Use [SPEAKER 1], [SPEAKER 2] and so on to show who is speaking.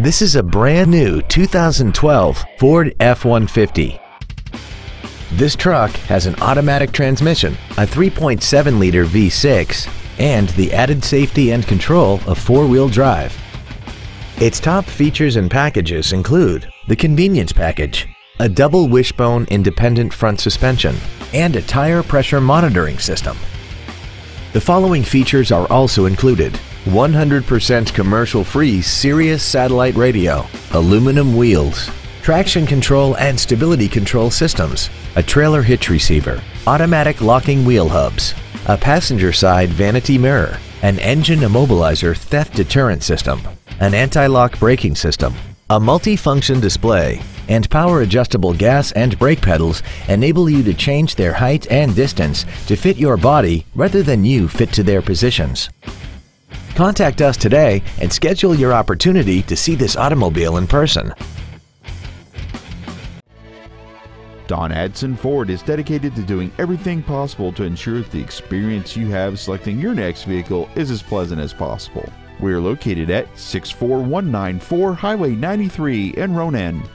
[SPEAKER 1] This is a brand new 2012 Ford F-150. This truck has an automatic transmission, a 3.7-liter V6, and the added safety and control of four-wheel drive. Its top features and packages include the convenience package, a double wishbone independent front suspension, and a tire pressure monitoring system. The following features are also included 100% commercial-free Sirius satellite radio, aluminum wheels, traction control and stability control systems, a trailer hitch receiver, automatic locking wheel hubs, a passenger side vanity mirror, an engine immobilizer theft deterrent system, an anti-lock braking system, a multi-function display, and power adjustable gas and brake pedals enable you to change their height and distance to fit your body rather than you fit to their positions. Contact us today and schedule your opportunity to see this automobile in person.
[SPEAKER 2] Don Aadsen Ford is dedicated to doing everything possible to ensure that the experience you have selecting your next vehicle is as pleasant as possible. We are located at 64194 Highway 93 in Ronan.